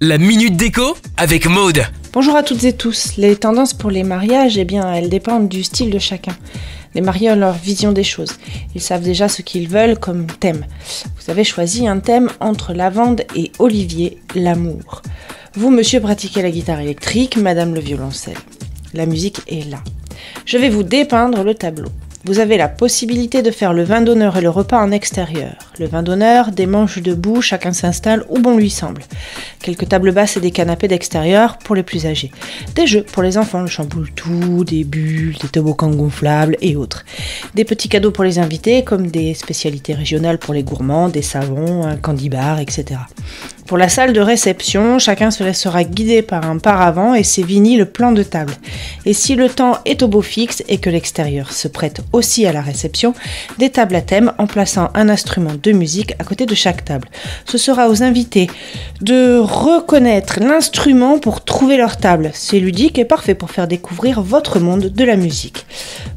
La minute déco avec Maude. Bonjour à toutes et tous. Les tendances pour les mariages, eh bien, elles dépendent du style de chacun. Les mariés ont leur vision des choses. Ils savent déjà ce qu'ils veulent comme thème. Vous avez choisi un thème entre lavande et olivier, l'amour. Vous, monsieur, pratiquez la guitare électrique, madame le violoncelle. La musique est là. Je vais vous dépeindre le tableau. Vous avez la possibilité de faire le vin d'honneur et le repas en extérieur. Le vin d'honneur, des manches debout, chacun s'installe où bon lui semble. Quelques tables basses et des canapés d'extérieur pour les plus âgés. Des jeux pour les enfants, le chamboule tout, des bulles, des toboggans gonflables et autres. Des petits cadeaux pour les invités comme des spécialités régionales pour les gourmands, des savons, un candy bar, etc. Pour la salle de réception, chacun se laissera guider par un paravent et sévinit le plan de table. Et si le temps est au beau fixe et que l'extérieur se prête aussi à la réception, des tables à thème en plaçant un instrument de musique à côté de chaque table. Ce sera aux invités de reconnaître l'instrument pour trouver leur table. C'est ludique et parfait pour faire découvrir votre monde de la musique.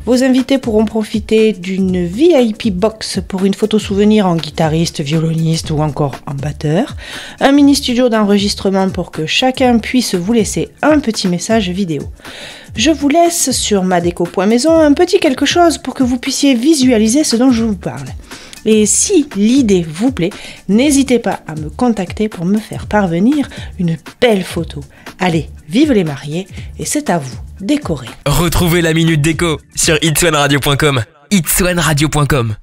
Vos invités pourront profiter d'une VIP box pour une photo souvenir en guitariste, violoniste ou encore en batteur, un mini studio d'enregistrement pour que chacun puisse vous laisser un petit message vidéo. Je vous laisse sur madeco.maison un petit quelque chose pour que vous puissiez visualiser ce dont je vous parle. Et si l'idée vous plaît, n'hésitez pas à me contacter pour me faire parvenir une belle photo. Allez, vive les mariés et c'est à vous décorer. Retrouvez la minute déco sur itswanradio.com. itswanradio.com